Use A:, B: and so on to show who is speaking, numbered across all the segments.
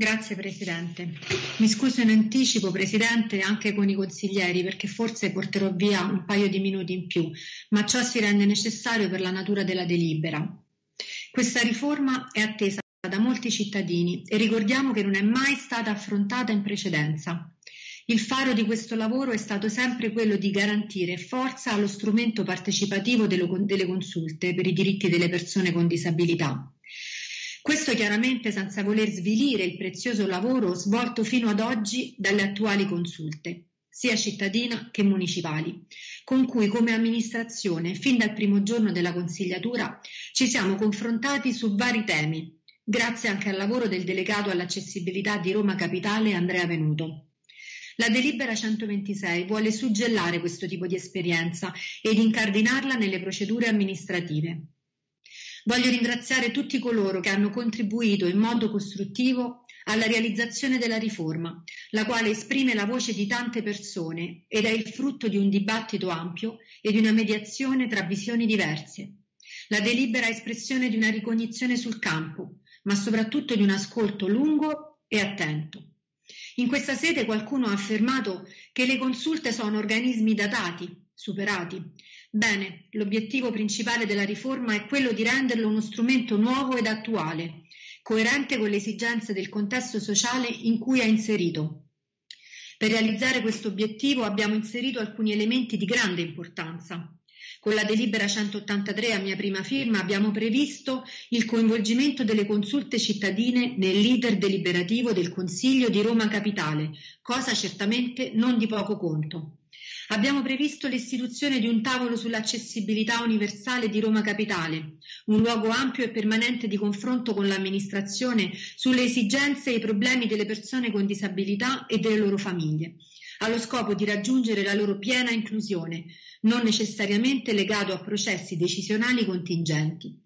A: Grazie Presidente. Mi scuso in anticipo Presidente anche con i consiglieri perché forse porterò via un paio di minuti in più, ma ciò si rende necessario per la natura della delibera. Questa riforma è attesa da molti cittadini e ricordiamo che non è mai stata affrontata in precedenza. Il faro di questo lavoro è stato sempre quello di garantire forza allo strumento partecipativo delle consulte per i diritti delle persone con disabilità. Questo chiaramente senza voler svilire il prezioso lavoro svolto fino ad oggi dalle attuali consulte, sia cittadina che municipali, con cui come amministrazione fin dal primo giorno della consigliatura ci siamo confrontati su vari temi, grazie anche al lavoro del delegato all'accessibilità di Roma Capitale Andrea Venuto. La delibera 126 vuole suggellare questo tipo di esperienza ed incardinarla nelle procedure amministrative. Voglio ringraziare tutti coloro che hanno contribuito in modo costruttivo alla realizzazione della riforma, la quale esprime la voce di tante persone ed è il frutto di un dibattito ampio e di una mediazione tra visioni diverse. La delibera è espressione di una ricognizione sul campo, ma soprattutto di un ascolto lungo e attento. In questa sede qualcuno ha affermato che le consulte sono organismi datati, superati, Bene, l'obiettivo principale della riforma è quello di renderlo uno strumento nuovo ed attuale, coerente con le esigenze del contesto sociale in cui è inserito. Per realizzare questo obiettivo abbiamo inserito alcuni elementi di grande importanza. Con la delibera 183 a mia prima firma abbiamo previsto il coinvolgimento delle consulte cittadine nell'iter deliberativo del Consiglio di Roma Capitale, cosa certamente non di poco conto. Abbiamo previsto l'istituzione di un tavolo sull'accessibilità universale di Roma Capitale, un luogo ampio e permanente di confronto con l'amministrazione sulle esigenze e i problemi delle persone con disabilità e delle loro famiglie, allo scopo di raggiungere la loro piena inclusione, non necessariamente legato a processi decisionali contingenti.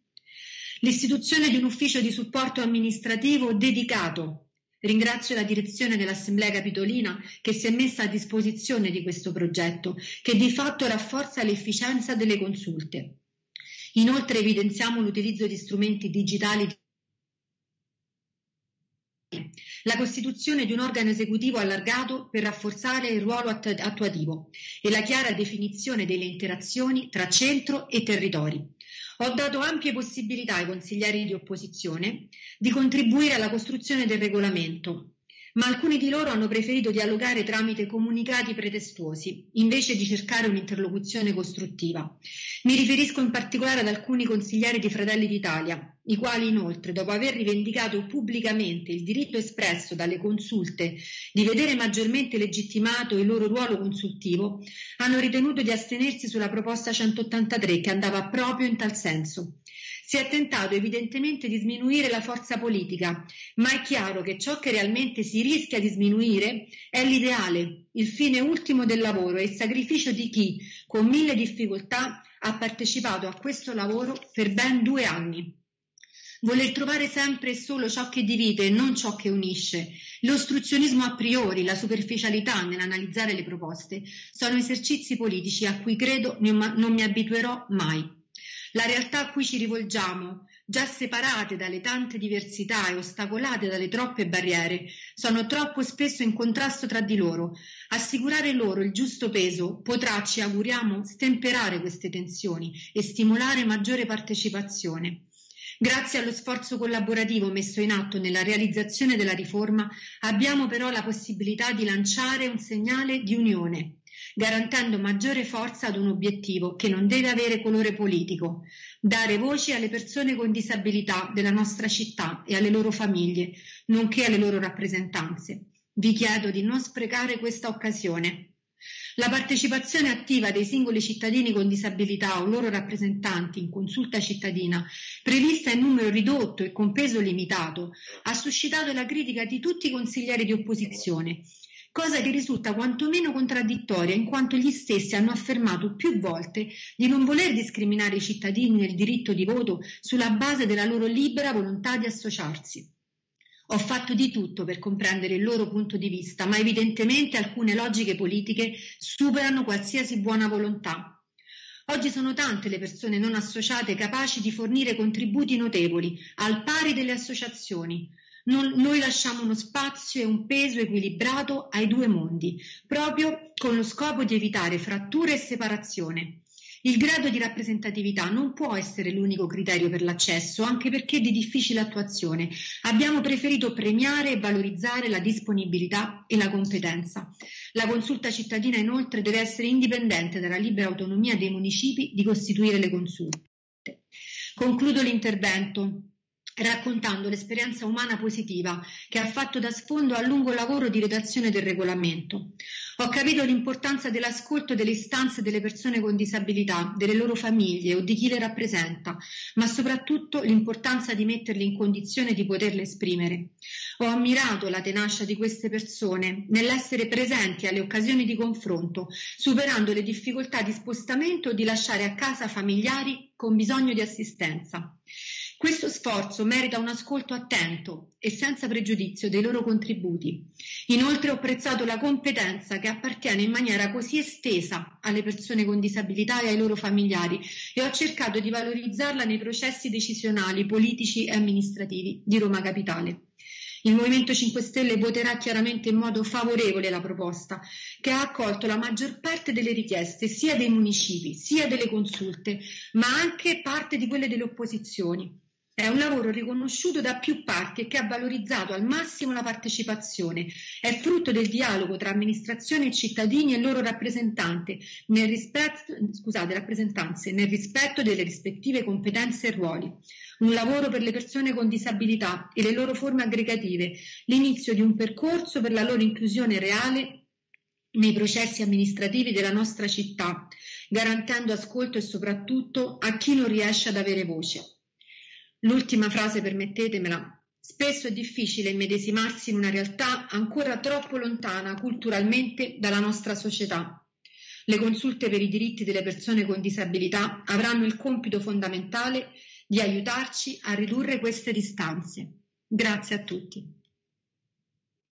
A: L'istituzione di un ufficio di supporto amministrativo dedicato Ringrazio la direzione dell'Assemblea Capitolina che si è messa a disposizione di questo progetto, che di fatto rafforza l'efficienza delle consulte. Inoltre evidenziamo l'utilizzo di strumenti digitali la costituzione di un organo esecutivo allargato per rafforzare il ruolo attuativo e la chiara definizione delle interazioni tra centro e territori. Ho dato ampie possibilità ai consiglieri di opposizione di contribuire alla costruzione del regolamento, ma alcuni di loro hanno preferito dialogare tramite comunicati pretestuosi, invece di cercare un'interlocuzione costruttiva. Mi riferisco in particolare ad alcuni consiglieri di Fratelli d'Italia, i quali inoltre, dopo aver rivendicato pubblicamente il diritto espresso dalle consulte di vedere maggiormente legittimato il loro ruolo consultivo, hanno ritenuto di astenersi sulla proposta 183 che andava proprio in tal senso. Si è tentato evidentemente di sminuire la forza politica, ma è chiaro che ciò che realmente si rischia di sminuire è l'ideale, il fine ultimo del lavoro e il sacrificio di chi, con mille difficoltà, ha partecipato a questo lavoro per ben due anni. Voler trovare sempre e solo ciò che divide e non ciò che unisce, l'ostruzionismo a priori, la superficialità nell'analizzare le proposte, sono esercizi politici a cui credo non mi abituerò mai. La realtà a cui ci rivolgiamo, già separate dalle tante diversità e ostacolate dalle troppe barriere, sono troppo spesso in contrasto tra di loro. Assicurare loro il giusto peso potrà, ci auguriamo, stemperare queste tensioni e stimolare maggiore partecipazione. Grazie allo sforzo collaborativo messo in atto nella realizzazione della riforma, abbiamo però la possibilità di lanciare un segnale di unione garantendo maggiore forza ad un obiettivo che non deve avere colore politico, dare voce alle persone con disabilità della nostra città e alle loro famiglie, nonché alle loro rappresentanze. Vi chiedo di non sprecare questa occasione. La partecipazione attiva dei singoli cittadini con disabilità o loro rappresentanti in consulta cittadina, prevista in numero ridotto e con peso limitato, ha suscitato la critica di tutti i consiglieri di opposizione cosa che risulta quantomeno contraddittoria in quanto gli stessi hanno affermato più volte di non voler discriminare i cittadini nel diritto di voto sulla base della loro libera volontà di associarsi. Ho fatto di tutto per comprendere il loro punto di vista, ma evidentemente alcune logiche politiche superano qualsiasi buona volontà. Oggi sono tante le persone non associate capaci di fornire contributi notevoli, al pari delle associazioni, Non, noi lasciamo uno spazio e un peso equilibrato ai due mondi, proprio con lo scopo di evitare fratture e separazione. Il grado di rappresentatività non può essere l'unico criterio per l'accesso, anche perché di difficile attuazione. Abbiamo preferito premiare e valorizzare la disponibilità e la competenza. La consulta cittadina inoltre deve essere indipendente dalla libera autonomia dei municipi di costituire le consulte. Concludo l'intervento raccontando l'esperienza umana positiva che ha fatto da sfondo al lungo lavoro di redazione del regolamento. Ho capito l'importanza dell'ascolto delle istanze delle persone con disabilità, delle loro famiglie o di chi le rappresenta, ma soprattutto l'importanza di metterle in condizione di poterle esprimere. Ho ammirato la tenacia di queste persone nell'essere presenti alle occasioni di confronto, superando le difficoltà di spostamento o di lasciare a casa familiari con bisogno di assistenza. Questo sforzo merita un ascolto attento e senza pregiudizio dei loro contributi. Inoltre ho apprezzato la competenza che appartiene in maniera così estesa alle persone con disabilità e ai loro familiari e ho cercato di valorizzarla nei processi decisionali, politici e amministrativi di Roma Capitale. Il Movimento 5 Stelle voterà chiaramente in modo favorevole la proposta, che ha accolto la maggior parte delle richieste sia dei municipi sia delle consulte, ma anche parte di quelle delle opposizioni. È un lavoro riconosciuto da più parti e che ha valorizzato al massimo la partecipazione. È frutto del dialogo tra amministrazione e cittadini e loro rappresentanti nel rispetto, scusate, rappresentanze nel rispetto delle rispettive competenze e ruoli. Un lavoro per le persone con disabilità e le loro forme aggregative, l'inizio di un percorso per la loro inclusione reale nei processi amministrativi della nostra città, garantendo ascolto e soprattutto a chi non riesce ad avere voce. L'ultima frase, permettetemela. Spesso è difficile immedesimarsi in una realtà ancora troppo lontana culturalmente dalla nostra società. Le consulte per i diritti delle persone con disabilità avranno il compito fondamentale di aiutarci a ridurre queste distanze. Grazie a tutti.